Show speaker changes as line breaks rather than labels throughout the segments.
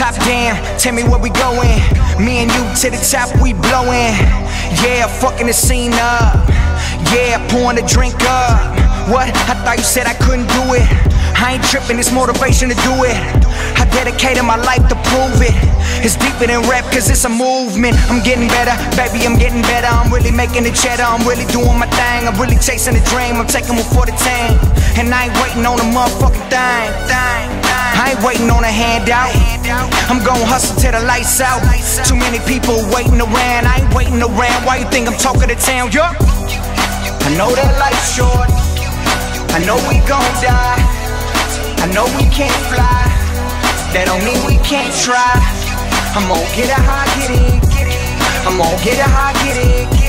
top down, tell me where we going. Me and you to the top, we blowing. Yeah, fucking the scene up. Yeah, pouring the drink up. What? I thought you said I couldn't do it. I ain't tripping, it's motivation to do it. I dedicated my life to prove it. It's deeper than rap, cause it's a movement. I'm getting better, baby, I'm getting better. I'm really making the cheddar, I'm really doing my thing. I'm really chasing the dream, I'm taking one for the team. And I ain't waiting on a motherfucking thing. thing, thing. I ain't waiting on a handout. I'm gon' hustle till the lights out. Too many people waiting around, I ain't waiting around. Why you think I'm talking to town? Yup. I know that life's short. I know we gon' die. I know we can't fly. That don't mean we can't try. I'm gon' get how I get it. I'm gon' get how I get it.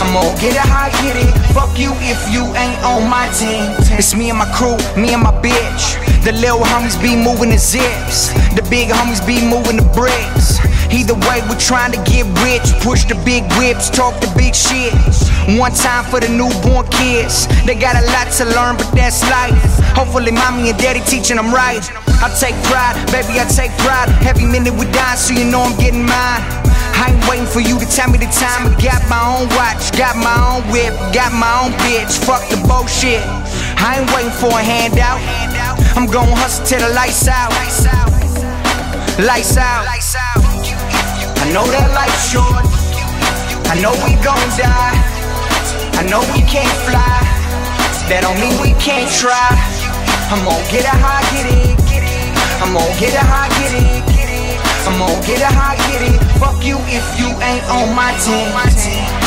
I'm gon' get it I get it. Fuck you if you ain't on my team. It's me and my crew, me and my bitch. The little homies be moving the zips. The big homies be moving the bricks. Either way, we're trying to get rich. Push the big whips, talk the big shit. One time for the newborn kids. They got a lot to learn, but that's life. Hopefully, mommy and daddy teaching them right. I take pride, baby, I take pride. Every minute we die, so you know I'm getting mine. I ain't waiting for you to tell me the time. I got my own watch, got my own whip, got my own bitch. Fuck the bullshit. I ain't waiting for a handout. I'm gon' hustle till the lights out. Lights out. I know that life's short. I know we gon' die. I know we can't fly. That don't mean we can't try. I'm gon' get it how I get it. I'm gon' get it how I get it. I'm gon' get it how I get it. Fuck you if you ain't on my team.